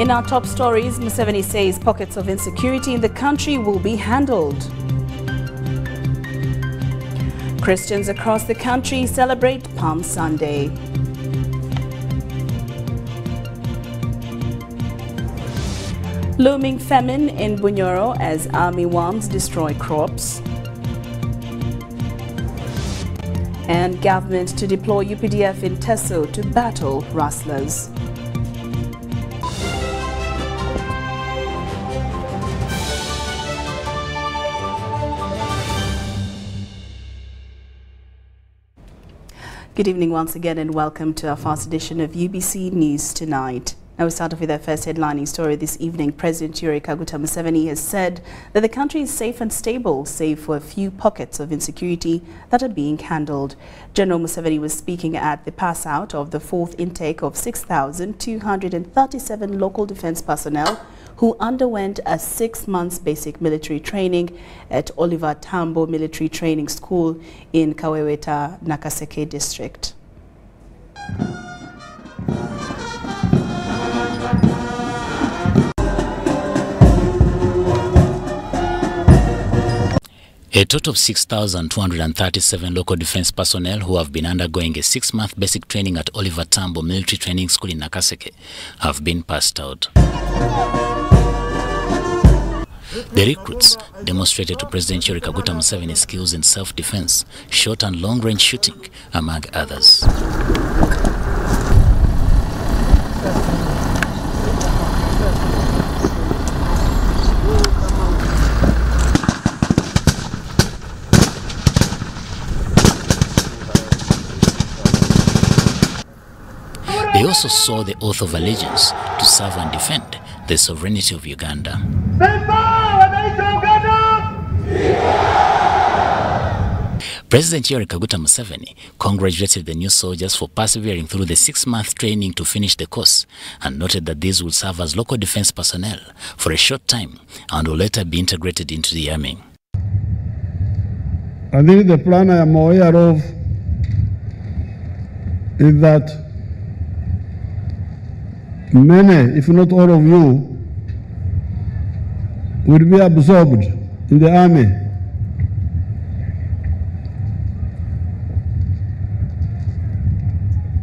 In our top stories, Museveni says pockets of insecurity in the country will be handled. Christians across the country celebrate Palm Sunday. Looming famine in Bunyoro as army worms destroy crops. And government to deploy UPDF in Teso to battle rustlers. Good evening once again and welcome to our first edition of UBC News Tonight. Now we start off with our first headlining story this evening. President Yoweri Kaguta Museveni has said that the country is safe and stable, save for a few pockets of insecurity that are being handled. General Museveni was speaking at the pass out of the fourth intake of 6,237 local defense personnel who underwent a six months basic military training at Oliver Tambo Military Training School in Kaweweta, Nakaseke district. A total of 6,237 local defense personnel who have been undergoing a six-month basic training at Oliver Tambo Military Training School in Nakaseke have been passed out. The recruits demonstrated to President Yoweri Kaguta Museveni skills in self-defense, short and long-range shooting, among others. They also saw the oath of allegiance to serve and defend the sovereignty of Uganda. President Yoweri Kaguta Museveni congratulated the new soldiers for persevering through the six-month training to finish the course and noted that these will serve as local defense personnel for a short time and will later be integrated into the army. I think the plan I am aware of is that many, if not all of you, will be absorbed in the army.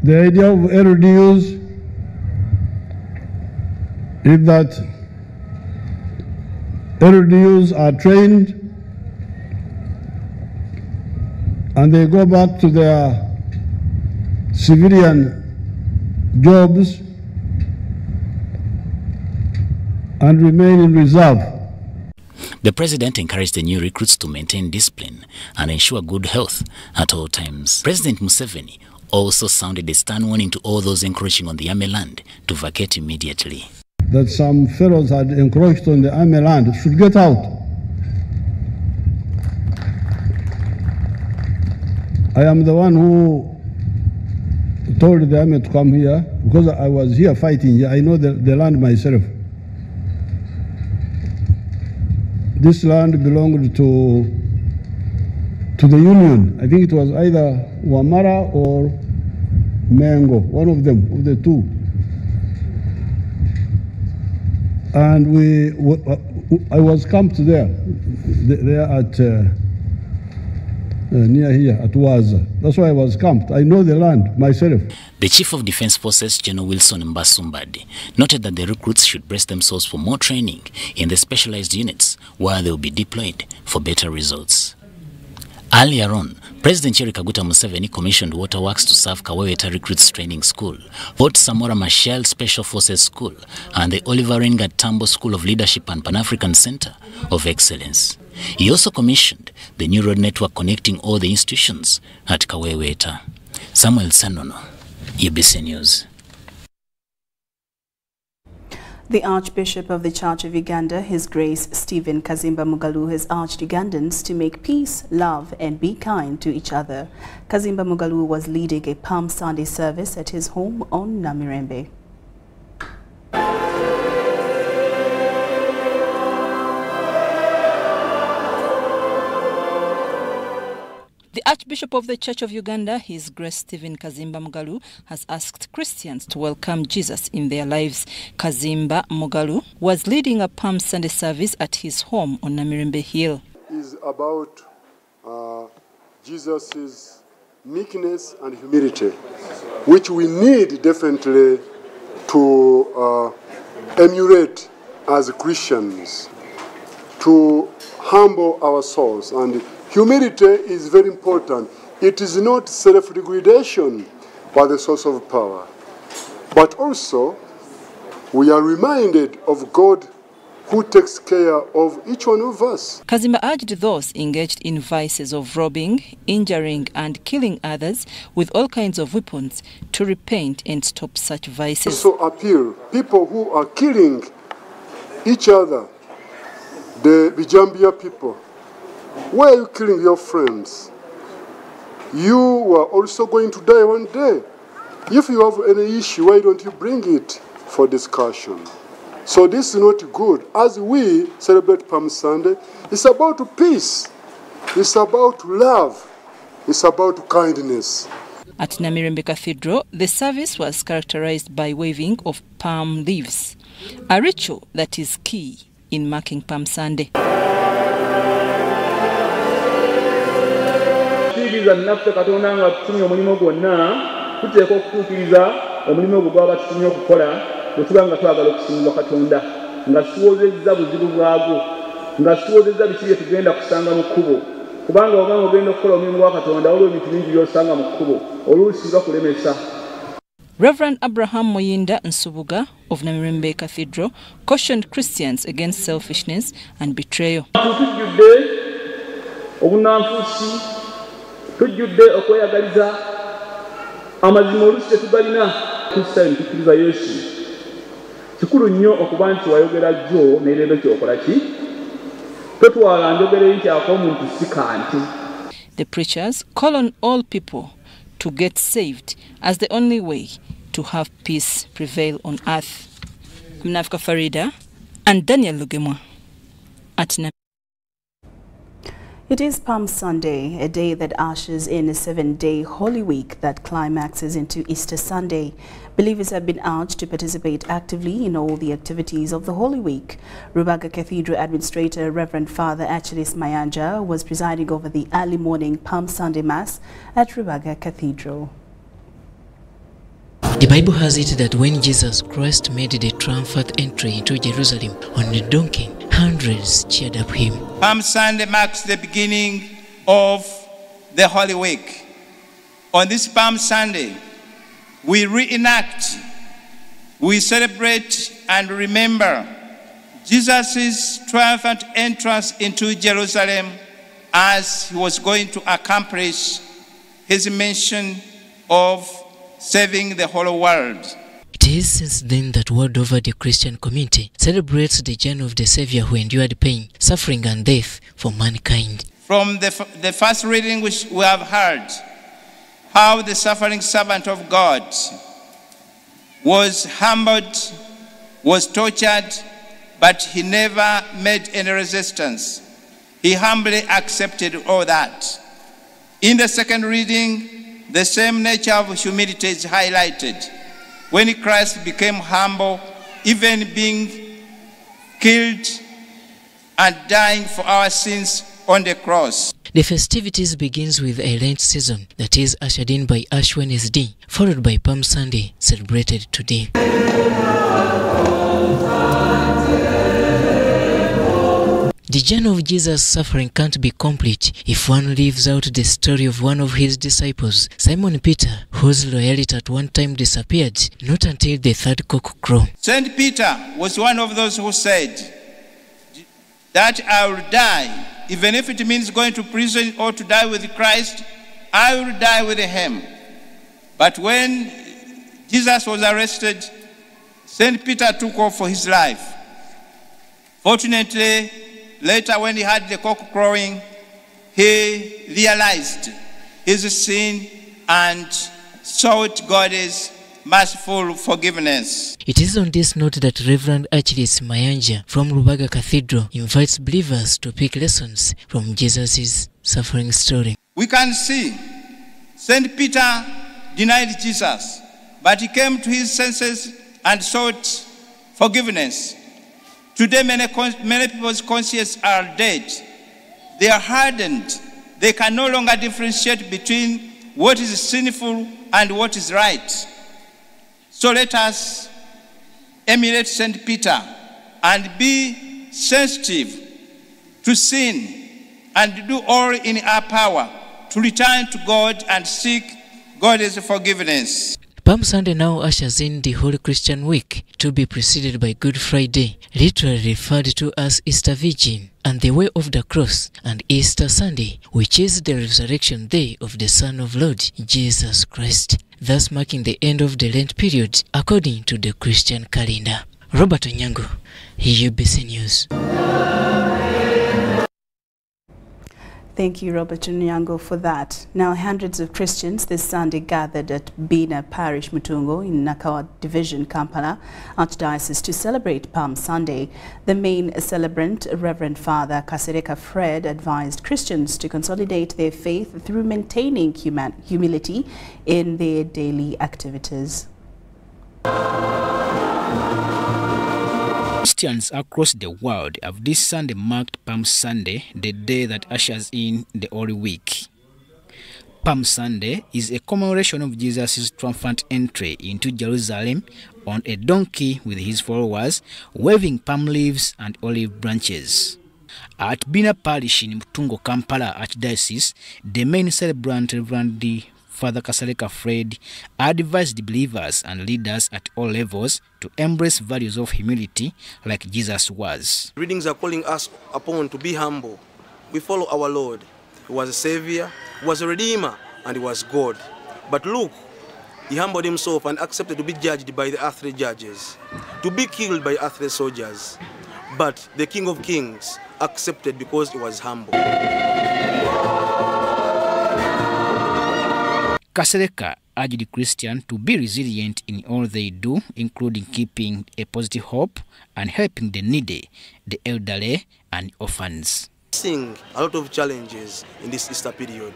The idea of LDUs is that LDUs are trained and they go back to their civilian jobs and remain in reserve. The president encouraged the new recruits to maintain discipline and ensure good health at all times. President Museveni also sounded a stern warning to all those encroaching on the army land to vacate immediately. That some fellows had encroached on the army land should get out. I am the one who told the army to come here because I was here fighting. I know the, the land myself. This land belonged to to the Union. I think it was either Wamara or Mango, one of them, of the two. And we, I was camped there, there at uh, uh, near here at Waza. That's why I was camped. I know the land myself. The Chief of Defense Forces, General Wilson Mbasu Mbadi, noted that the recruits should brace themselves for more training in the specialized units where they will be deployed for better results. Earlier on, President Yoweri Kaguta Museveni commissioned waterworks to serve Kaweweta Recruits Training School, Fort Samora Machel Special Forces School, and the Oliver Ringa Tambo School of Leadership and Pan-African Center of Excellence. He also commissioned the new road network connecting all the institutions at Kaweweta. Samuel Sanono, UBC News. The Archbishop of the Church of Uganda, His Grace Stephen Kazimba Mugalu, has urged Ugandans to make peace, love and be kind to each other. Kazimba Mugalu was leading a Palm Sunday service at his home on Namirembe. Archbishop of the Church of Uganda, His Grace Stephen Kazimba Mugalu, has asked Christians to welcome Jesus in their lives. Kazimba Mugalu was leading a Palm Sunday service at his home on Namirembe Hill. is about uh, Jesus' meekness and humility, which we need definitely to uh, emulate as Christians, to humble our souls. And humility is very important. It is not self degradation by the source of power, but also we are reminded of God who takes care of each one of us. Kazimba urged those engaged in vices of robbing, injuring, and killing others with all kinds of weapons to repent and stop such vices. Also appeal people who are killing each other, the Bijambiya people. Why are you killing your friends? You are also going to die one day. If you have any issue, why don't you bring it for discussion? So this is not good. As we celebrate Palm Sunday, it's about peace. It's about love. It's about kindness. At Namirembe Cathedral, the service was characterized by waving of palm leaves, a ritual that is key in marking Palm Sunday. Tukkiriza naffe katonda nga tutumye omulimu gwonna tuteeka okutuukiriza omulimu ogwo gwaba tutumye okukola bwe tuba nga twagala okusinza katonda. Nga tuwozezza buzibu bwagwo nga tuwozezza biki bye tugenda kusanga mu kkubo. Kubanga obanga ogenda okukola omulimu gwa katonda waliwo ebintu bingi byosanga mu kkubo. Oluusi bakulemesa Reverend Abraham Moyinda Nsubuga of Namirembe Cathedral cautioned Christians against selfishness and betrayal. Tujjudde okweyagaliza amazima oluusi tetugalina kristaayo ntukkiriza yesu. Kikulu nnyo okuba nti wayogera jjo n'erero kyokola ki? Totwala njogere nti ak'omuntu sika nti The preachers call on all people to get saved as the only way to have peace prevail on earth. Mnafika Farida and Daniel Lugemwa at It is Palm Sunday, a day that ushers in a seven-day Holy Week that climaxes into Easter Sunday. Believers have been urged to participate actively in all the activities of the Holy Week. Rubaga Cathedral Administrator Reverend Father Achilles Mayanja was presiding over the early morning Palm Sunday Mass at Rubaga Cathedral. The Bible has it that when Jesus Christ made the triumphant entry into Jerusalem on a donkey, hundreds cheered up him. Palm Sunday marks the beginning of the Holy Week. On this Palm Sunday, we reenact, we celebrate, and remember Jesus' triumphant entrance into Jerusalem as he was going to accomplish his mission of saving the whole world. It is since then that world over the Christian community celebrates the journey of the Savior who endured pain, suffering, and death for mankind. From the, the first reading, which we have heard, how the suffering servant of God was humbled, was tortured, but he never made any resistance. He humbly accepted all that. In the second reading, the same nature of humility is highlighted. When Christ became humble, even being killed and dying for our sins on the cross. The festivities begins with a Lent season that is ushered in by Ash Wednesday, followed by Palm Sunday, celebrated today. The journey of Jesus' suffering can't be complete if one leaves out the story of one of his disciples, Simon Peter, whose loyalty at one time disappeared, not until the third cock crow. Saint Peter was one of those who said that I will die, even if it means going to prison or to die with Christ, I will die with him. But when Jesus was arrested, Saint Peter took off for his life. Fortunately, later when he heard the cock crowing, he realized his sin and sought God's merciful forgiveness. It is on this note that Reverend Achilles Mayanja from Rubaga Cathedral invites believers to pick lessons from Jesus' suffering story. we can see St. Peter denied Jesus, but he came to his senses and sought forgiveness. Today, many, many people's consciences are dead. They are hardened. They can no longer differentiate between what is sinful and what is right. So let us emulate St. Peter and be sensitive to sin and do all in our power to return to God and seek God's forgiveness. Palm Sunday now ushers in the Holy Christian Week to be preceded by Good Friday, literally referred to as Easter Virgin, and the Way of the Cross, and Easter Sunday, which is the resurrection day of the Son of Lord Jesus Christ, thus marking the end of the Lent period according to the Christian calendar. Robert Onyango, UBC News. Thank you, Robert Onyango, for that. Now, hundreds of Christians this Sunday gathered at Bina Parish Mutungo in Nakawa Division, Kampala, Archdiocese to celebrate Palm Sunday. The main celebrant, Reverend Father Kasereka Fred, advised Christians to consolidate their faith through maintaining humility in their daily activities. Christians across the world have this Sunday marked Palm Sunday, the day that ushers in the Holy Week. Palm Sunday is a commemoration of Jesus' triumphant entry into Jerusalem on a donkey with his followers, waving palm leaves and olive branches. At Bina Parish in Mutungo, Kampala Archdiocese, the main celebrant, Reverend Father Kasereka Fred advised believers and leaders at all levels to embrace values of humility like Jesus was. Readings are calling us upon to be humble. We follow our Lord. He was a savior, he was a redeemer, and he was God. But look, he humbled himself and accepted to be judged by the earthly judges, to be killed by earthly soldiers. But the King of Kings accepted because he was humble. Kasereka urged Christians to be resilient in all they do, including keeping a positive hope and helping the needy, the elderly, and orphans. Seeing a lot of challenges in this Easter period.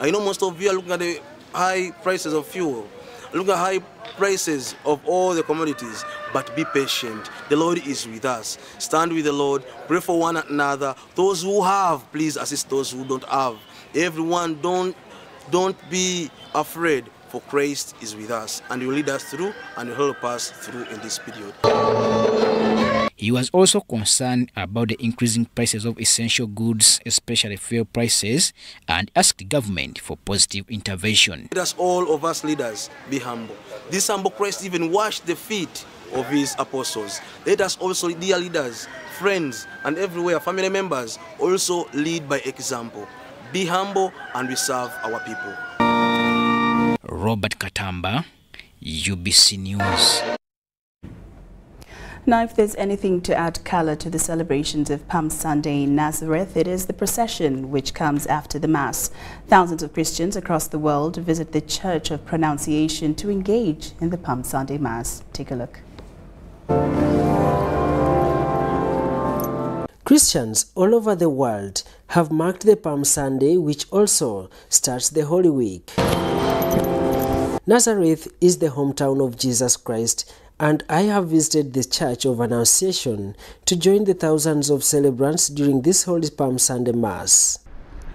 I know most of you are looking at the high prices of fuel, look at high prices of all the commodities, but be patient. The Lord is with us. Stand with the Lord, pray for one another. Those who have, please assist those who don't have. Everyone, don't don't be afraid, for Christ is with us and he will lead us through and will help us through in this period. He was also concerned about the increasing prices of essential goods, especially fuel prices, and asked the government for positive intervention. Let us all of us leaders be humble. This humble Christ even washed the feet of his apostles. Let us also, dear leaders, friends, and everywhere, family members, also lead by example. Be humble and we serve our people. Robert Katamba, UBC News. Now, if there's anything to add color to the celebrations of Palm Sunday in Nazareth, it is the procession which comes after the Mass. Thousands of Christians across the world visit the Church of Annunciation to engage in the Palm Sunday Mass. Take a look. Christians all over the world have marked the Palm Sunday, which also starts the Holy Week. Nazareth is the hometown of Jesus Christ, and I have visited the Church of Annunciation to join the thousands of celebrants during this Holy Palm Sunday Mass.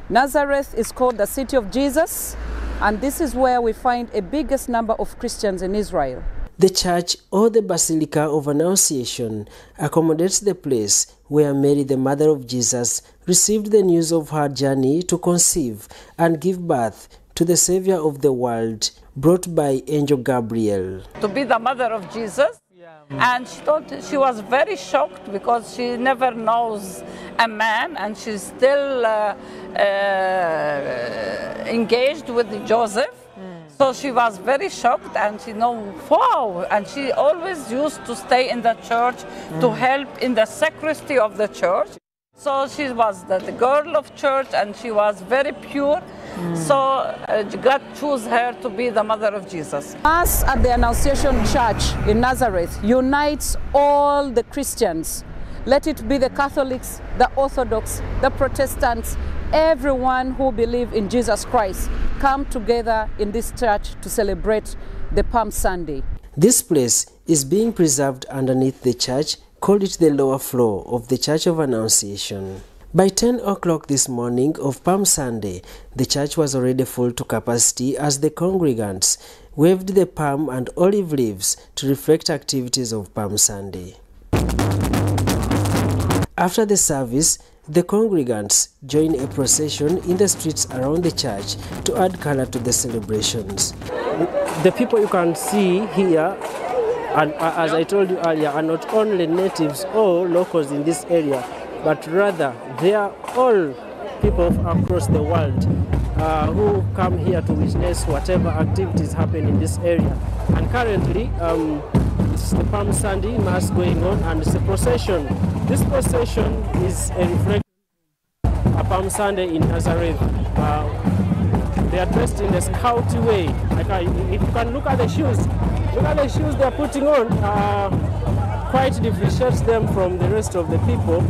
Nazareth is called the city of Jesus, and this is where we find a biggest number of Christians in Israel. The church or the Basilica of Annunciation accommodates the place where Mary, the mother of Jesus, received the news of her journey to conceive and give birth to the Savior of the world, brought by Angel Gabriel. To be the mother of Jesus. And she thought she was very shocked because she never knows a man and she's still uh, uh, engaged with Joseph. So she was very shocked and she know, wow, and she always used to stay in the church mm. to help in the sacristy of the church. So she was the, the girl of church and she was very pure. Mm. So uh, God chose her to be the mother of Jesus. Mass at the Annunciation Church in Nazareth unites all the Christians. Let it be the Catholics, the Orthodox, the Protestants, everyone who believe in Jesus Christ come together in this church to celebrate the Palm Sunday. This place is being preserved underneath the church, called it the lower floor of the Church of Annunciation. By 10 o'clock this morning of Palm Sunday, the church was already full to capacity as the congregants waved the palm and olive leaves to reflect activities of Palm Sunday. After the service, the congregants join a procession in the streets around the church to add color to the celebrations. The people you can see here, and as I told you earlier, are not only natives or locals in this area, but rather they are all people across the world uh, who come here to witness whatever activities happen in this area. And currently, um, it's the Palm Sunday Mass going on and it's a procession. This procession is a reflection of Palm Sunday in Nazareth. Uh, they are dressed in a scouty way. Like uh, if you can look at the shoes, look at the shoes they're putting on. Uh, quite differentiates them from the rest of the people.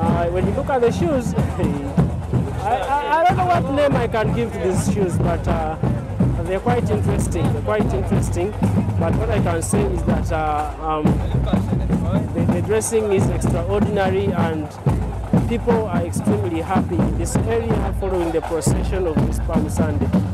Uh, when you look at the shoes, I, I, I, don't know what name I can give to these shoes, but uh, they're quite interesting. They're quite interesting. But what I can say is that uh, um, the, the dressing is extraordinary and people are extremely happy in this area following the procession of this Palm Sunday.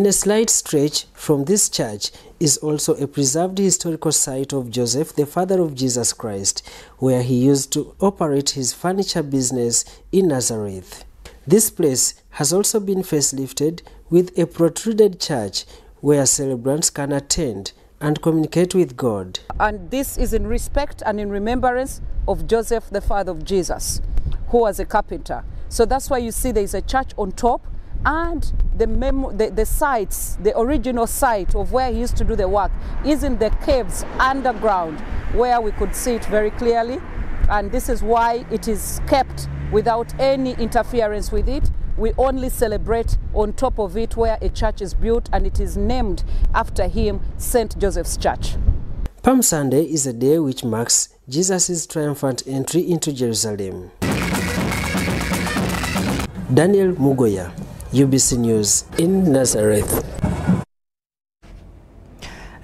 In a slight stretch from this church is also a preserved historical site of Joseph, the father of Jesus Christ, where he used to operate his furniture business in Nazareth. This place has also been facelifted with a protruded church where celebrants can attend and communicate with God. And this is in respect and in remembrance of Joseph, the father of Jesus, who was a carpenter. So that's why you see there is a church on top and the, memo, the, the sites, the original site of where he used to do the work is in the caves underground where we could see it very clearly. And this is why it is kept without any interference with it. We only celebrate on top of it where a church is built and it is named after him, St. Joseph's Church. Palm Sunday is a day which marks Jesus' triumphant entry into Jerusalem. Daniel Mugoya, UBC News in Nazareth.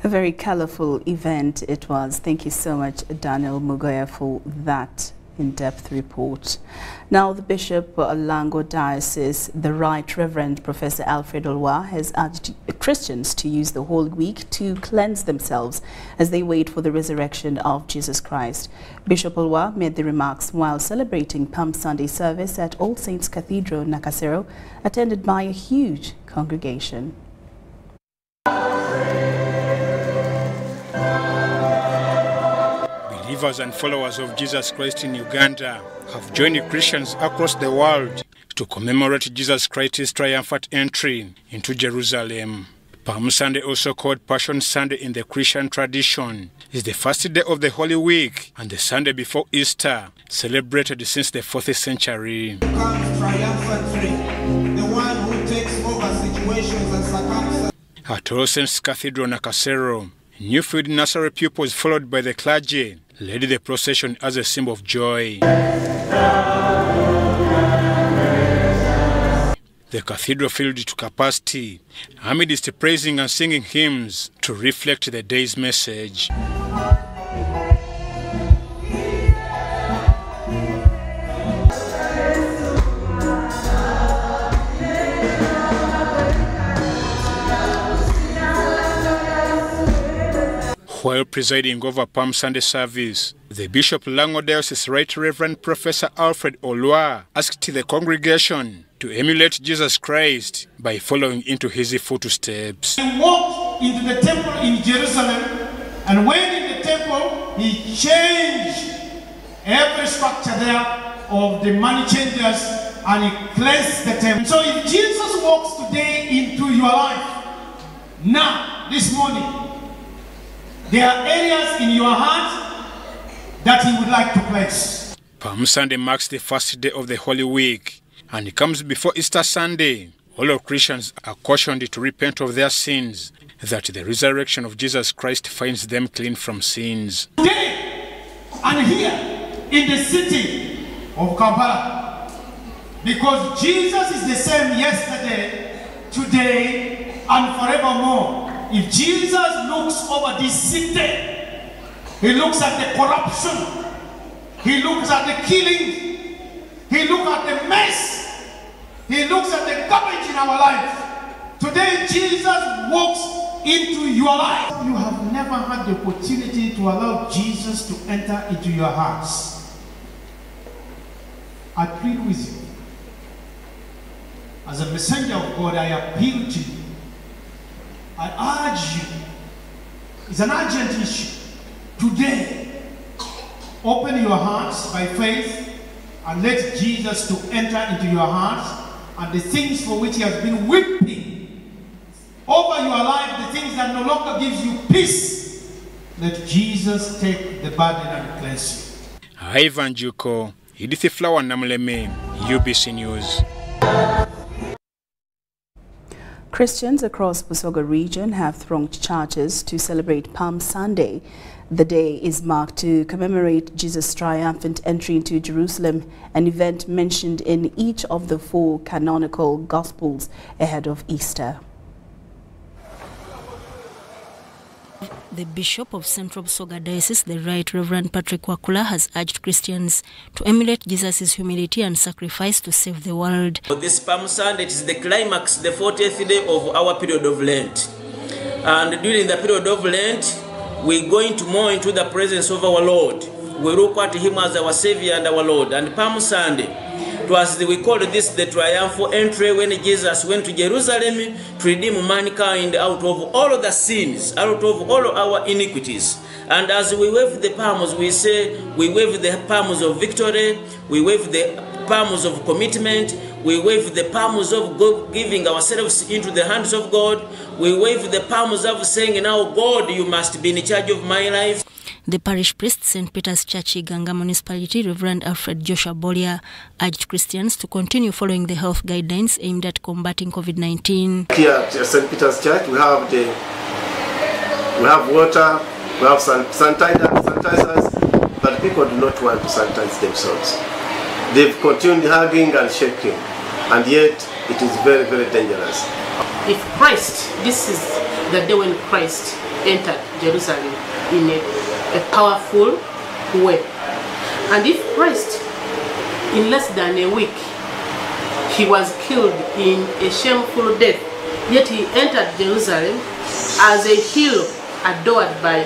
A very colorful event it was. Thank you so much, Daniel Mugoya, for that in-depth report. Now, the Bishop of Lango Diocese, the Right Reverend Professor Alfred Olwa, has urged Christians to use the whole week to cleanse themselves as they wait for the resurrection of Jesus Christ. Bishop Olwa made the remarks while celebrating Palm Sunday service at All Saints Cathedral, Nakasero, attended by a huge congregation. Believers and followers of Jesus Christ in Uganda have joined Christians across the world to commemorate Jesus Christ's triumphant entry into Jerusalem. Palm Sunday, also called Passion Sunday in the Christian tradition, is the first day of the Holy Week and the Sunday before Easter, celebrated since the 4th century. At All Saints Cathedral, Nakasero, Newfield Nursery pupils followed by the clergy led the procession as a symbol of joy. The cathedral filled to capacity amidst praising and singing hymns to reflect the day's message. While presiding over Palm Sunday service, the Bishop Lango Right Reverend Professor Alfred Olwa asked the congregation to emulate Jesus Christ by following into his footsteps. He walked into the temple in Jerusalem, and when in the temple, he changed every structure there of the money changers and he cleansed the temple. So if Jesus walks today into your life, now, this morning, there are areas in your heart that he would like to bless. Palm Sunday marks the first day of the Holy Week and it comes before Easter Sunday. All of Christians are cautioned to repent of their sins, that the resurrection of Jesus Christ finds them clean from sins. Today and here in the city of Kampala, because Jesus is the same yesterday, today, and forevermore. If Jesus looks over this city, he looks at the corruption, he looks at the killing, he looks at the mess, he looks at the garbage in our life. Today, Jesus walks into your life. You have never had the opportunity to allow Jesus to enter into your hearts. I plead with you. As a messenger of God, I appeal to you. I urge you. It's an urgent issue. Today, open your hearts by faith and let Jesus to enter into your hearts and the things for which he has been weeping over your life, the things that no longer gives you peace, let Jesus take the burden and cleanse you. Ivan Juko, Edith Flower Namuleme, UBC News. Christians across Busoga region have thronged churches to celebrate Palm Sunday. The day is marked to commemorate Jesus' triumphant entry into Jerusalem, an event mentioned in each of the four canonical Gospels ahead of Easter. The Bishop of Central Busoga Diocese, the Right Reverend Patrick Wakula, has urged Christians to emulate Jesus' humility and sacrifice to save the world. For this Palm Sunday, it is the climax, the 40th day of our period of Lent. And during the period of Lent, we're going to more into the presence of our Lord. We look at Him as our Savior and our Lord. And Palm Sunday, was we call this the triumphal entry when Jesus went to Jerusalem to redeem mankind out of all of the sins, out of all of our iniquities. And as we wave the palms, we say we wave the palms of victory, we wave the palms of commitment, we wave the palms of God, giving ourselves into the hands of God. We wave the palms of saying, Now, God, you must be in charge of my life. The parish priest, St. Peter's Church, Ganga Municipality, Reverend Alfred Joshua Bolia, urged Christians to continue following the health guidelines aimed at combating COVID 19. Here at St. Peter's Church, we have the we have water, we have san- sanitizers, but people do not want to sanitize themselves. They've continued hugging and shaking, and yet it is very, very dangerous. if Christ, this is the day when Christ entered Jerusalem in a, a powerful way. And if Christ, in less than a week, he was killed in a shameful death, yet he entered Jerusalem as a hero adored by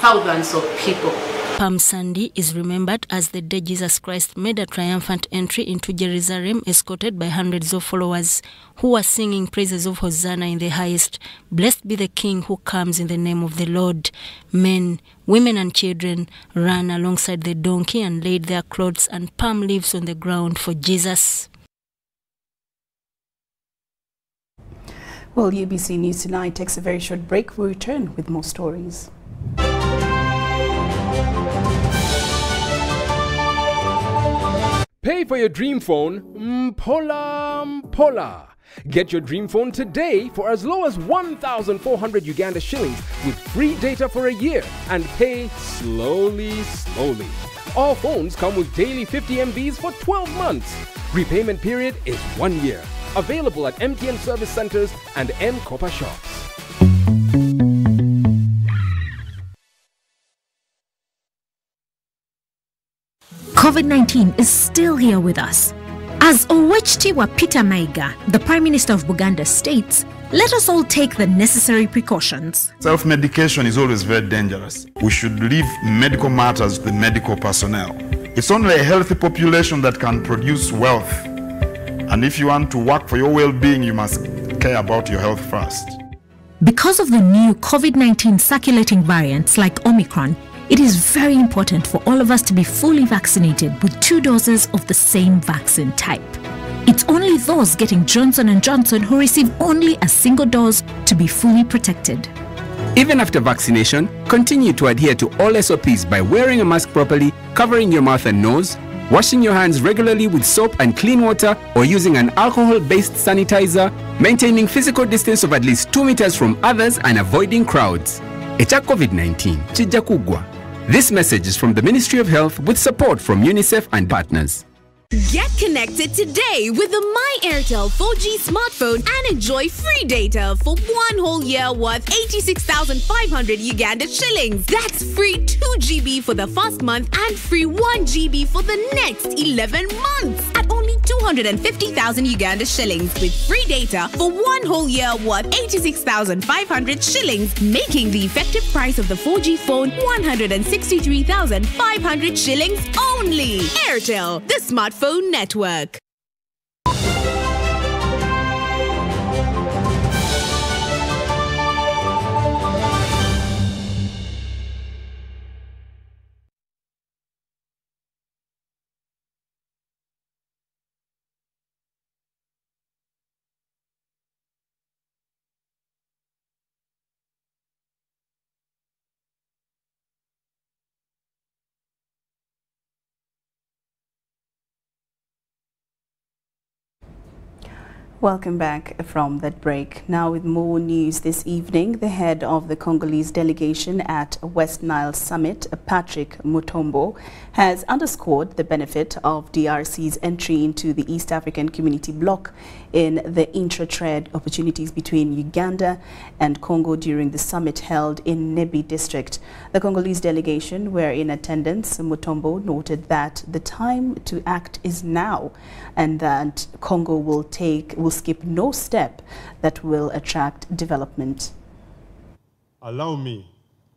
thousands of people. Palm Sunday is remembered as the day Jesus Christ made a triumphant entry into Jerusalem, escorted by hundreds of followers who were singing praises of Hosanna in the highest. Blessed be the King who comes in the name of the Lord. Men, women, and children ran alongside the donkey and laid their clothes and palm leaves on the ground for Jesus. Well, UBC News Tonight takes a very short break. We'll return with more stories. Pay for your dream phone, Mpola Mpola. Get your dream phone today for as low as 1,400 Uganda shillings with free data for a year and pay slowly, slowly. All phones come with daily 50 MBs for 12 months. Repayment period is one year. Available at MTN service centers and M-KOPA shops. COVID 19 is still here with us. As Owekitiibwa Peter Mayiga, the Prime Minister of Buganda, states, let us all take the necessary precautions. Self medication is always very dangerous. We should leave medical matters to the medical personnel. It's only a healthy population that can produce wealth. And if you want to work for your well being, you must care about your health first. Because of the new COVID 19 circulating variants like Omicron, it is very important for all of us to be fully vaccinated with two doses of the same vaccine type. It's only those getting Johnson & Johnson who receive only a single dose to be fully protected. Even after vaccination, continue to adhere to all SOPs by wearing a mask properly, covering your mouth and nose, washing your hands regularly with soap and clean water or using an alcohol-based sanitizer, maintaining physical distance of at least 2 meters from others and avoiding crowds. Echa COVID-19 chijja kugwa. This message is from the Ministry of Health with support from UNICEF and partners. Get connected today with the My Airtel 4G smartphone and enjoy free data for one whole year worth 86,500 Uganda shillings. That's free 2 GB for the first month and free 1 GB for the next 11 months at 250,000 Uganda shillings with free data for one whole year worth 86,500 shillings, making the effective price of the 4G phone 163,500 shillings only. Airtel, the smartphone network. Welcome back from that break. Now with more news this evening, the head of the Congolese delegation at West Nile Summit, Patrick Mutombo, has underscored the benefit of DRC's entry into the East African Community Bloc in the intra-trade opportunities between Uganda and Congo during the summit held in Nebbi district. The Congolese delegation were in attendance. Mutombo noted that the time to act is now and that Congo will take will skip no step that will attract development. Allow me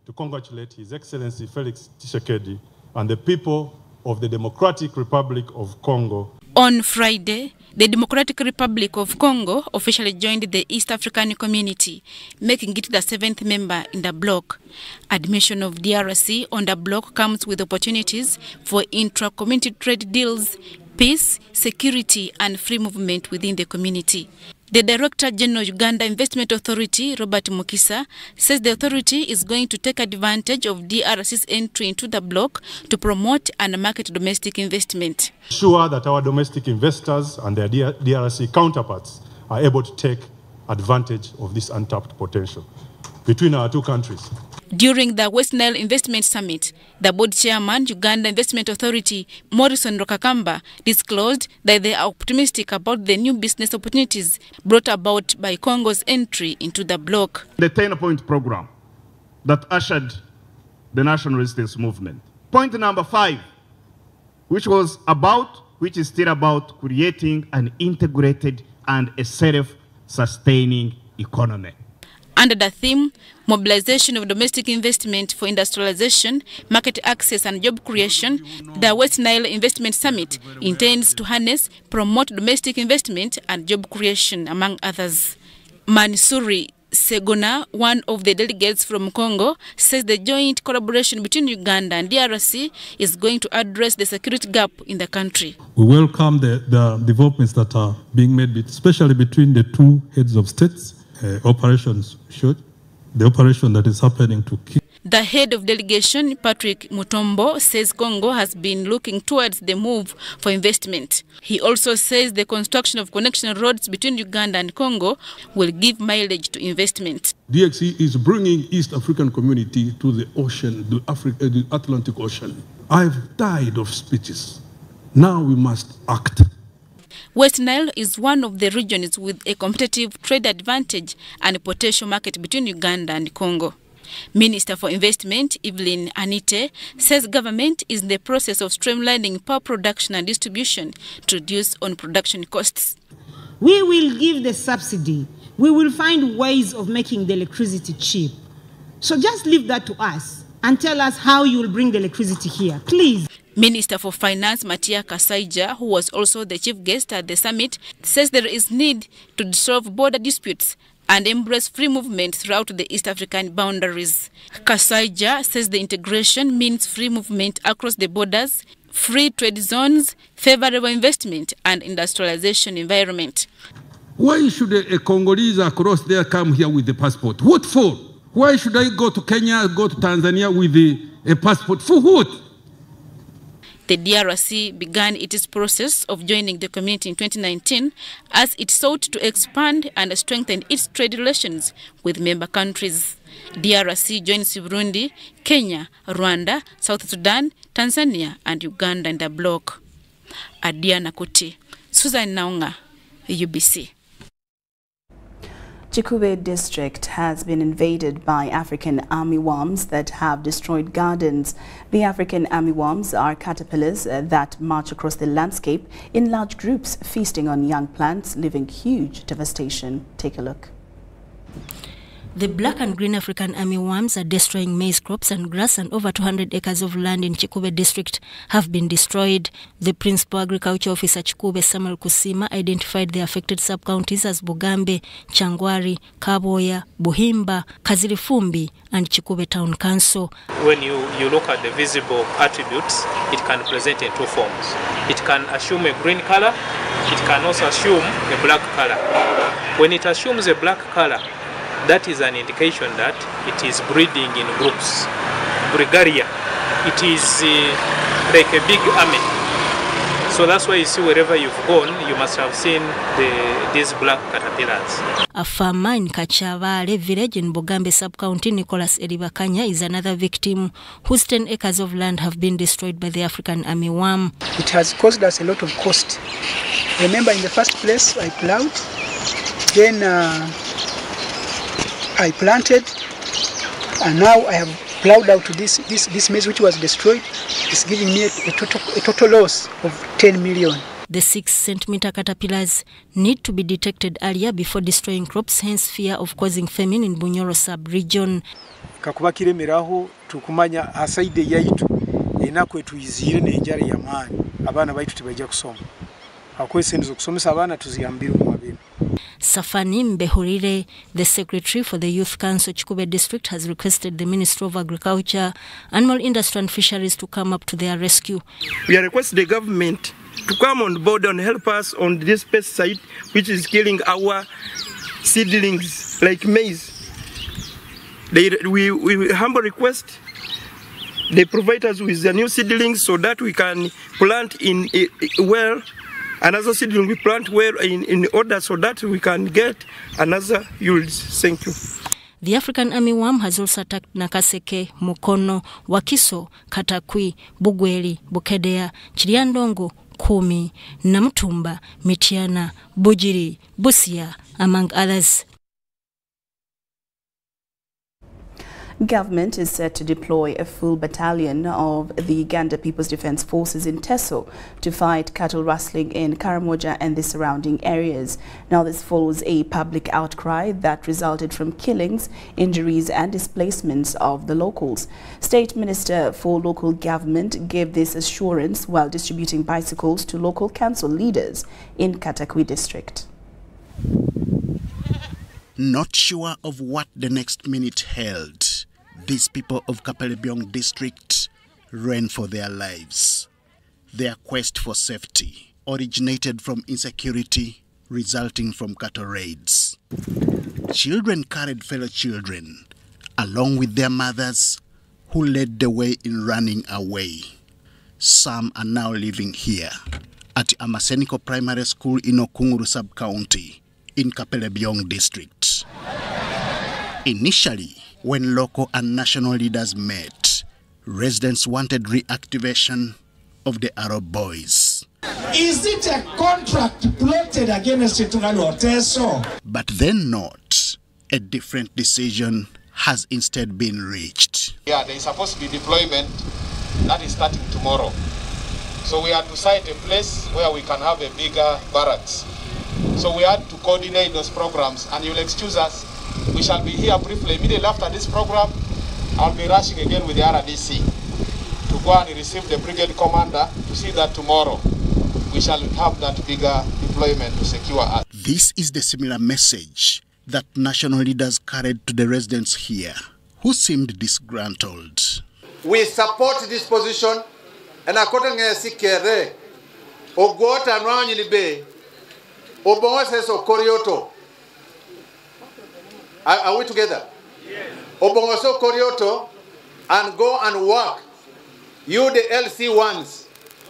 to congratulate His Excellency Felix Tshisekedi and the people of the Democratic Republic of Congo On Friday, the Democratic Republic of Congo officially joined the East African Community, making it the seventh member in the bloc. Admission of DRC on the bloc comes with opportunities for intra-community trade deals, peace, security, and free movement within the community. The Director General Uganda Investment Authority, Robert Mukisa, says the authority is going to take advantage of DRC's entry into the block to promote and market domestic investment. Sure that our domestic investors and their DRC counterparts are able to take advantage of this untapped potential between our two countries. During the West Nile Investment Summit, the board chairman, Uganda Investment Authority, Morrison Rwakakamba, disclosed that they are optimistic about the new business opportunities brought about by Congo's entry into the bloc. The 10 point program that ushered the national resistance movement. Point number five, which was about, which is still about creating an integrated and a self sustaining economy. Under the theme, mobilization of domestic investment for industrialization, market access and job creation, the West Nile Investment Summit intends to harness, promote domestic investment and job creation, among others. Mansuri Segona, one of the delegates from Congo, says the joint collaboration between Uganda and DRC is going to address the security gap in the country. We welcome the, the developments that are being made, especially between the two heads of states operations should the operation that is happening to keep The head of delegation, Patrick Mutombo, says Congo has been looking towards the move for investment. He also says the construction of connection roads between Uganda and Congo will give mileage to investment. DXE is bringing East African community to the ocean, the, uh, the Atlantic Ocean. I've died of speeches. Now we must act. West Nile is one of the regions with a competitive trade advantage and potential market between Uganda and Congo. Minister for Investment Evelyn Anite says government is in the process of streamlining power production and distribution to reduce on production costs. We will give the subsidy. We will find ways of making the electricity cheap. So just leave that to us and tell us how you will bring the electricity here, please. Minister for Finance Matia Kasaija, who was also the chief guest at the summit, says there is need to dissolve border disputes and embrace free movement throughout the East African boundaries. Kasaija says the integration means free movement across the borders, free trade zones, favorable investment and industrialization environment. Why should a, Congolese across there come here with a passport? What for? Why should I go to Kenya, go to Tanzania with a passport? For what? The DRC began its process of joining the community in 2019 as it sought to expand and strengthen its trade relations with member countries. DRC joins Burundi, Kenya, Rwanda, South Sudan, Tanzania, and Uganda in the bloc. Adia Nakuti, Susan Naunga, UBC. Kikuube district has been invaded by African army worms that have destroyed gardens. The African army worms are caterpillars uh, that march across the landscape in large groups, feasting on young plants, leaving huge devastation. Take a look. The black and green African army worms are destroying maize crops and grass and over 200 acres of land in Chikube district have been destroyed. The principal agriculture officer Chikube Samuel Kusima identified the affected sub-counties as Bugambe, Changwari, Kaboya, Buhimba, Kazirifumbi and Chikube Town Council. When you, you look at the visible attributes, it can present in two forms. It can assume a green color, it can also assume a black color. When it assumes a black color, that is an indication that it is breeding in groups. Gregaria, it is uh, like a big army. So that's why you see wherever you've gone, you must have seen the, these black caterpillars. A farmer in Kachavale village in Bogambe sub-county, Nicholas Eribakanya, is another victim whose 10 acres of land have been destroyed by the African army worm. It has caused us a lot of cost. Remember in the first place I plowed, then uh, I planted and now I have plowed out this, this, this maize which was destroyed. It's giving me a, a, total, a total loss of 10 million. The 6 centimeter caterpillars need to be detected earlier before destroying crops, hence fear of causing famine in Bunyoro sub-region. kakuba kiremeraho tukumanya asaide yaitu enaku etuyizire n'enjara y'amaani abaana baitu tebajja kusoma hakuba esente z'okusomesa abaana tuziyambire omu mabinu Safani Mbehurire, the secretary for the Youth Council Chikube district, has requested the Minister of Agriculture, Animal Industry and Fisheries to come up to their rescue. We are requesting the government to come on board and help us on this pesticide which is killing our seedlings like maize. They, we, we humble request they provide us with the new seedlings so that we can plant in a, a well another seedling we plant well in, in order so that we can get another yields. Thank you. The African army worm has also attacked Nakaseke, Mukono, Wakiso, Katakwi, Bugweli, Bukedea, Chiriandongo, Kumi, Namtumba, Mitiana, Bujiri, Busia, among others. Government is set to deploy a full battalion of the Uganda People's Defence Forces in Teso to fight cattle rustling in Karamoja and the surrounding areas. Now this follows a public outcry that resulted from killings, injuries and displacements of the locals. State Minister for Local Government gave this assurance while distributing bicycles to local council leaders in Katakwi district. Not sure of what the next minute held, these people of Kapelebyong district ran for their lives. Their quest for safety originated from insecurity resulting from cattle raids. Children carried fellow children along with their mothers who led the way in running away. Some are now living here at Amaseniko Primary School in Okunguru sub-county in Kapelebyong district. Initially, when local and national leaders met, residents wanted reactivation of the Arrow boys. Is it a contract plotted against Tungani Oteso? But then not. A different decision has instead been reached. Yeah, there is supposed to be deployment that is starting tomorrow. So we had to site a place where we can have a bigger barracks. So we had to coordinate those programs, and you'll excuse us. We shall be here briefly. Immediately after this program, I'll be rushing again with the RDC to go and receive the brigade commander to see that tomorrow we shall have that bigger deployment to secure us. This is the similar message that national leaders carried to the residents here, who seemed disgruntled. We support this position, and according to Sikere, Ogwota Nwanyilibe, Obongo so Korioto. Are, are we together? Yes. Obongo Korioto and go and work. You, the LC ones,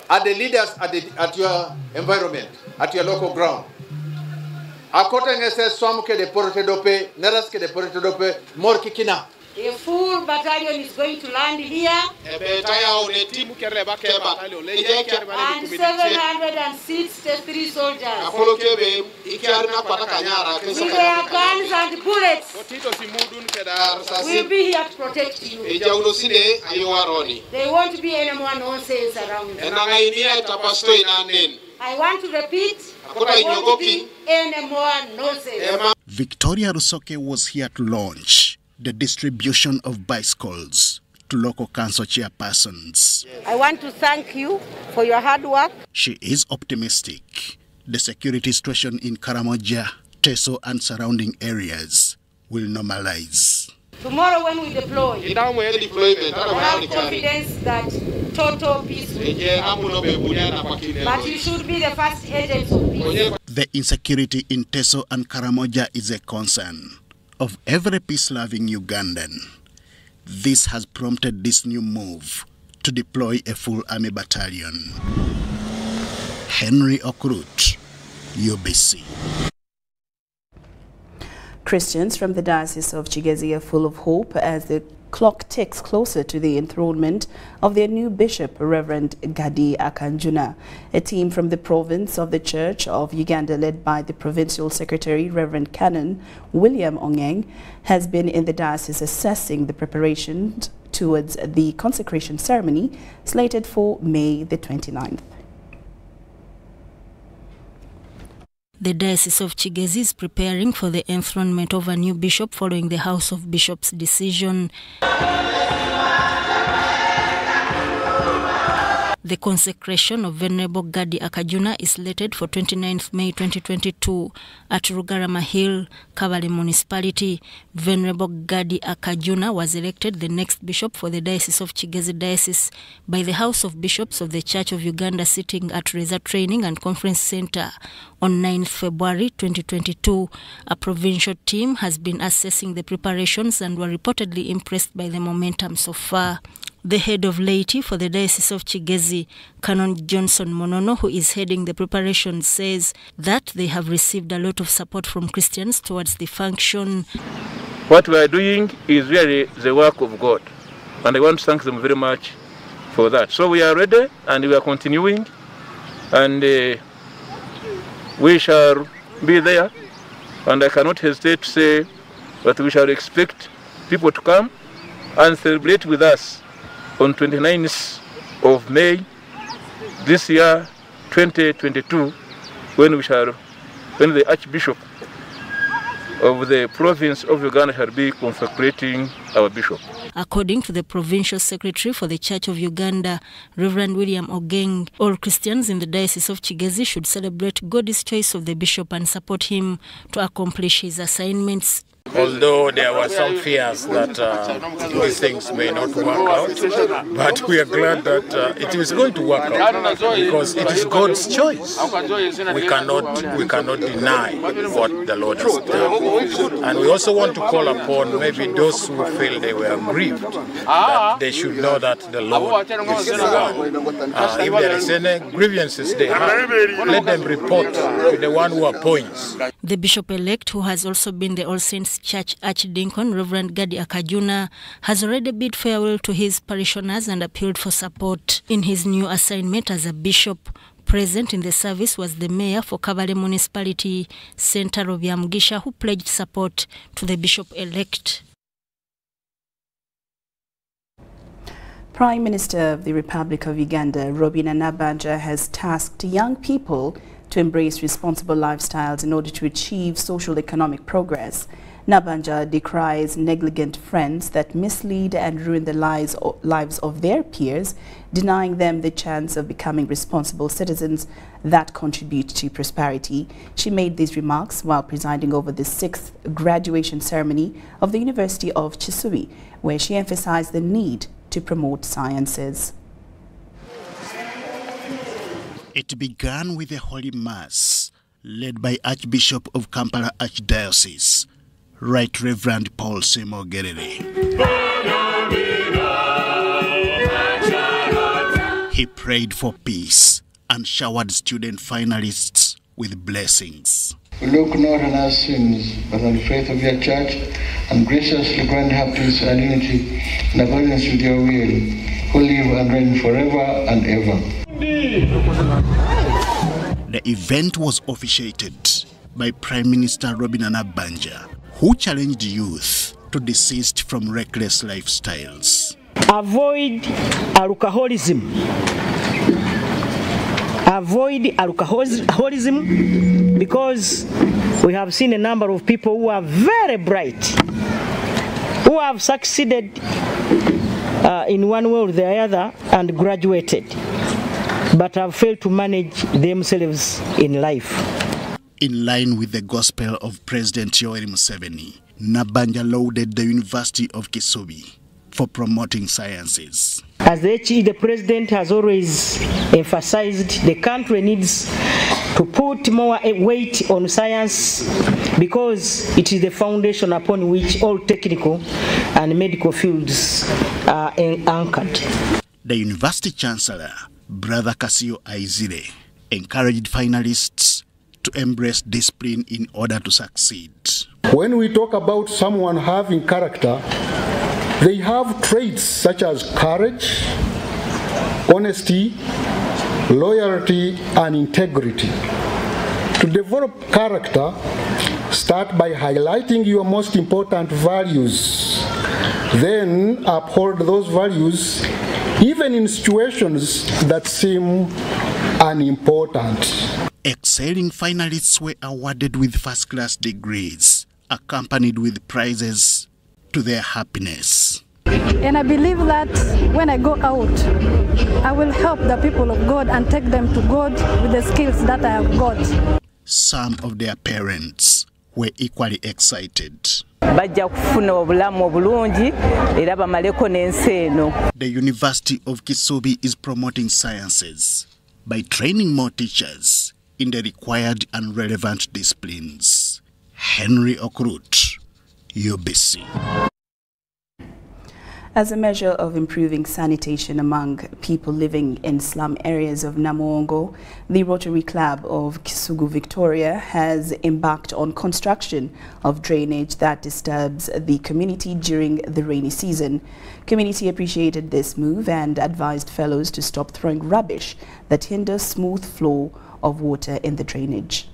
are the leaders at, the, at your environment, at your local ground. Akota ngese swam ke de porte dope, neras ke de porte dope, mor kikina. A full battalion is going to land here. And 763 soldiers. With their guns and bullets. We'll be here to protect you. There won't be any more nonsense around. I want to repeat. There won't be any more nonsense. Victoria Rusoke was here to launch the distribution of bicycles to local council chairpersons. I want to thank you for your hard work. She is optimistic. The security situation in Karamoja, Teso, and surrounding areas will normalize. Tomorrow when we deploy, I have confidence that total peace will be But you should be the first agents of peace. The insecurity in Teso and Karamoja is a concern of every peace-loving Ugandan. This has prompted this new move to deploy a full army battalion. Henry Okrut, UBC. Christians from the Diocese of Kigezi are full of hope as the clock ticks closer to the enthronement of their new bishop, Reverend Gadi Akanjuna. A team from the province of the Church of Uganda, led by the provincial secretary, Reverend Canon William Ongeng, has been in the diocese assessing the preparations towards the consecration ceremony slated for May the 29th. The Diocese of Kigezi is preparing for the enthronement of a new bishop following the House of Bishops' decision. The consecration of Venerable Gadi Akanjuna is slated for 29th May 2022 at Rugarama Hill, Kabale Municipality. Venerable Gadi Akanjuna was elected the next bishop for the Diocese of Kigezi Diocese by the House of Bishops of the Church of Uganda sitting at Lweza Training and Conference Center on 9th February 2022. A provincial team has been assessing the preparations and were reportedly impressed by the momentum so far. The head of laity for the Diocese of Kigezi, Canon Johnson Monono, who is heading the preparations, says that they have received a lot of support from Christians towards the function. What we are doing is really the work of God, and I want to thank them very much for that. So we are ready and we are continuing, and uh, we shall be there. And I cannot hesitate to say that we shall expect people to come and celebrate with us on 29th of May this year 2022 when we shall when the Archbishop of the province of Uganda shall be consecrating our bishop. According to the provincial secretary for the Church of Uganda, Reverend William Ogeng, all Christians in the Diocese of Chigezi should celebrate God's choice of the bishop and support him to accomplish his assignments although there were some fears that uh, these things may not work out. But we are glad that uh, it is going to work out because it is God's choice. We cannot we cannot deny what the Lord has done. And we also want to call upon maybe those who feel they were grieved that they should know that the Lord is the one. Uh, if there is any grievances they have, let them report to the one who appoints. The bishop-elect, who has also been the All Saints Church Archdeacon, Reverend Gadi Akanjuna, has already bid farewell to his parishioners and appealed for support in his new assignment as a bishop. Present in the service was the mayor for Kabale Municipality, Sentaro Byamugisha, who pledged support to the bishop-elect. Prime Minister of the Republic of Uganda, Robina Nabanja, has tasked young people to embrace responsible lifestyles in order to achieve social economic progress. Nabanja decries negligent friends that mislead and ruin the lives, lives of their peers, denying them the chance of becoming responsible citizens that contribute to prosperity. She made these remarks while presiding over the sixth graduation ceremony of the University of Kisubi, where she emphasized the need to promote sciences. It began with a Holy Mass led by Archbishop of Kampala Archdiocese, Right Reverend Paul Ssemogerere. He prayed for peace and showered student finalists with blessings. Look not on our sins, but on the faith of your church, and graciously grant her peace and unity in accordance with your will, who live and reign forever and ever. The event was officiated by Prime Minister Robin Anabanja, who challenged youth to desist from reckless lifestyles. avoid alcoholism. Avoid alcoholism because we have seen a number of people who are very bright who have succeeded uh, in one way or the other and graduated but have failed to manage themselves in life In line with the gospel of President Yoweri Museveni, Nabanja lauded the University of Kisubi for promoting sciences. As the HE, the president has always emphasized the country needs to put more weight on science because it is the foundation upon which all technical and medical fields are anchored. The university chancellor, Brother Casio Aizire, encouraged finalists to embrace discipline in order to succeed. When we talk about someone having character, they have traits such as courage, honesty, loyalty, and integrity. To develop character, start by highlighting your most important values. Then uphold those values even in situations that seem unimportant. Excelling finalists were awarded with first class degrees, accompanied with prizes to their happiness. And I believe that when I go out, I will help the people of God and take them to God with the skills that I have got. Some of their parents were equally excited. Bajja kufuna obulamu obulungi era bamaleko n'ensi eno The University of Kisubi is promoting sciences by training more teachers in the required and relevant disciplines. Henry Okrut, UBC. As a measure of improving sanitation among people living in slum areas of Namuwongo, the Rotary Club of Kisugu, Victoria has embarked on construction of drainage that disturbs the community during the rainy season. Community appreciated this move and advised fellows to stop throwing rubbish that hinders smooth flow of water in the drainage.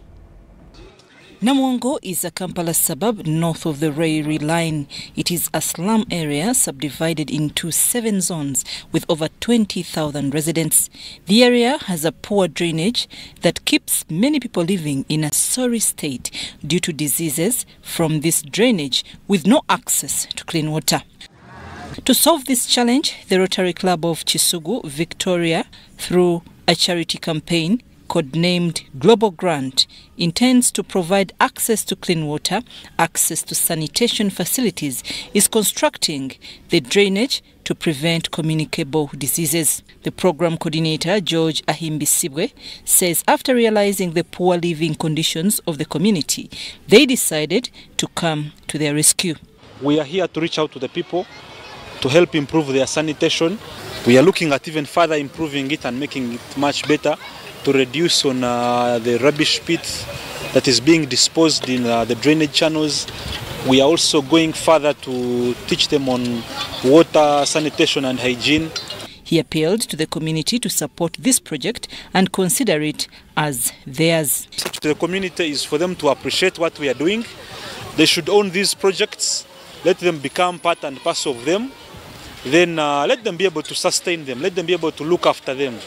Namuongo is a Kampala suburb north of the railway line. It is a slum area subdivided into seven zones with over 20,000 residents. The area has a poor drainage that keeps many people living in a sorry state due to diseases from this drainage with no access to clean water. To solve this challenge, the Rotary Club of Chisugu, Victoria, through a charity campaign, codenamed Global Grant, intends to provide access to clean water, access to sanitation facilities, is constructing the drainage to prevent communicable diseases. The program coordinator, George Ahimbisibwe, says after realizing the poor living conditions of the community, they decided to come to their rescue. We are here to reach out to the people to help improve their sanitation. We are looking at even further improving it and making it much better to reduce on uh, the rubbish pits that is being disposed in uh, the drainage channels. We are also going further to teach them on water, sanitation and hygiene. He appealed to the community to support this project and consider it as theirs. To the community is for them to appreciate what we are doing. They should own these projects, let them become part and parcel of them. Then uh, let them be able to sustain them, let them be able to look after them.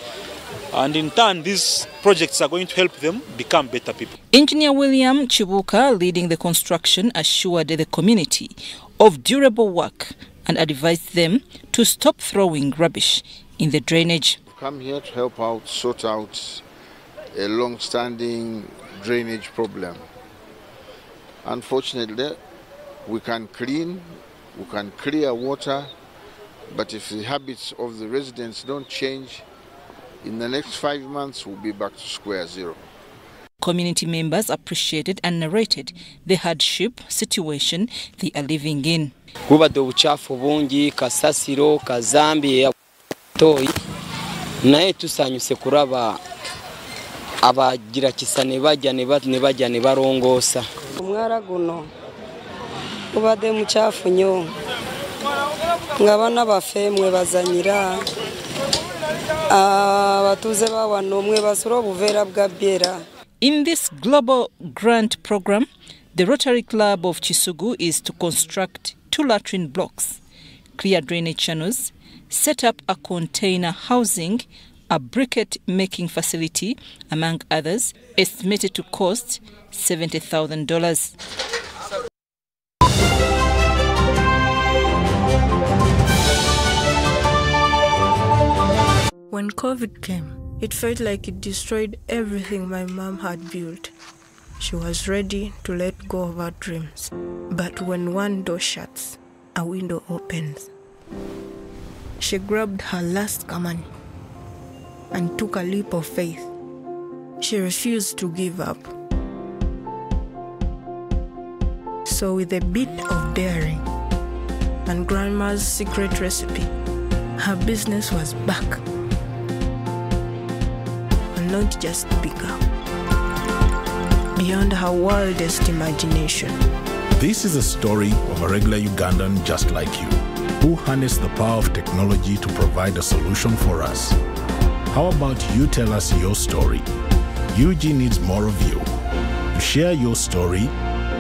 And in turn, these projects are going to help them become better people. Engineer William Chibuka, leading the construction, assured the community of durable work and advised them to stop throwing rubbish in the drainage. Come here to help out, sort out a long-standing drainage problem. Unfortunately, we can clean, we can clear water, but if the habits of the residents don't change, in the next five months we'll be back to square zero. Community members appreciated and narrated the hardship situation they are living in. bubadde obucaafu bungi kasasiro kazambi toyi naye tusanyuse kuraba abagira kisa ne bajya ne ba- ne bajya ne barongoosa guno gubadde mukyafu nnyo ng'abaana baffe mwe bazanyira abatuuze ba basura obuveera bwa byera In this global grant program, the Rotary Club of Chisugu is to construct two latrine blocks, clear drainage channels, set up a container housing, a bricket making facility, among others, estimated to cost $70,000. When COVID came, it felt like it destroyed everything my mom had built. She was ready to let go of her dreams. But when one door shuts, a window opens. She grabbed her last command and took a leap of faith. She refused to give up. So, with a bit of daring and Grandma's secret recipe, her business was back and not just bigger, beyond her wildest imagination. This is a story of a regular Ugandan just like you, who harnessed the power of technology to provide a solution for us. How about you tell us your story? UG needs more of you. To share your story,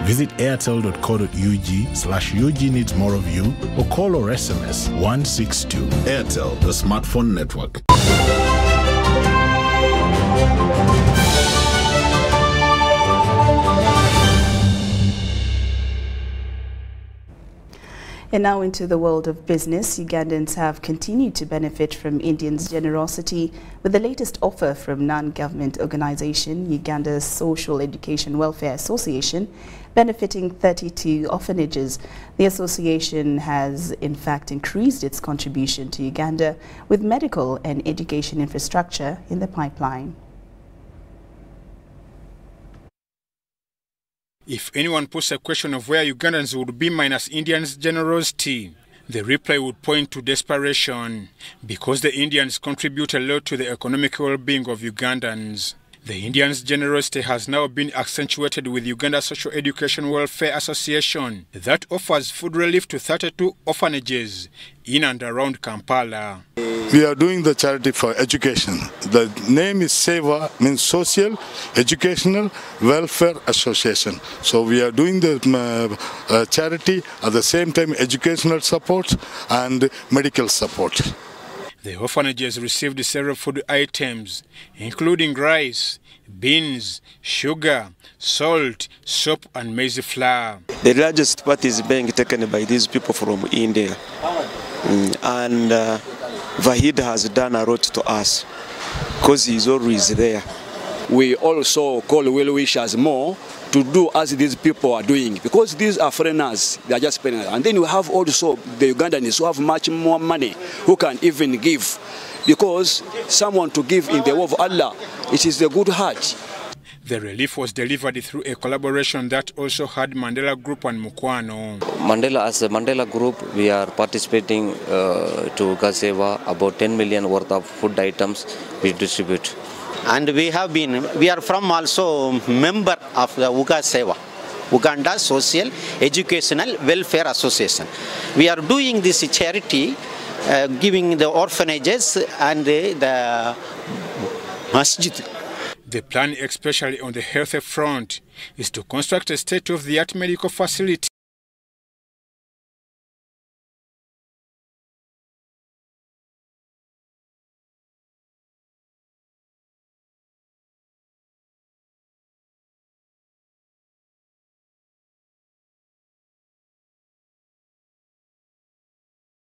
visit airtel.co.ug slash UG needs more of you or call or SMS 162. Airtel, the smartphone network. And now into the world of business, Ugandans have continued to benefit from Indians' generosity with the latest offer from non-government organization Uganda's Social Education Welfare Association, benefiting 32 orphanages. The association has in fact increased its contribution to Uganda with medical and education infrastructure in the pipeline. If anyone puts a question of where Ugandans would be minus Indians' generosity, the reply would point to desperation because the Indians contribute a lot to the economic well being of Ugandans. The Indians' generosity has now been accentuated with Uganda Social Education Welfare Association that offers food relief to 32 orphanages in and around Kampala. We are doing the charity for education. The name is SEVA, means Social Educational Welfare Association. So we are doing the uh, uh, charity at the same time educational support and medical support. The orphanages received several food items, including rice, beans, sugar, salt, soap, and maize flour. The largest part is being taken by these people from India. Mm, and uh, Vahid has done a lot to us because he's always there. We also call well wishers more to do as these people are doing because these are foreigners, they are just spending And then we have also the Ugandans who have much more money who can even give because someone to give in the way of Allah, it is the good heart. The relief was delivered through a collaboration that also had Mandela Group and Mukwano. Mandela, as a Mandela Group, we are participating uh, to Gazeva about 10 million worth of food items we distribute. And we have been, we are from also member of the Uga Seva. Uganda Social Educational Welfare Association. We are doing this charity, uh, giving the orphanages and the, the masjid. The plan, especially on the health front, is to construct a state-of-the-art medical facility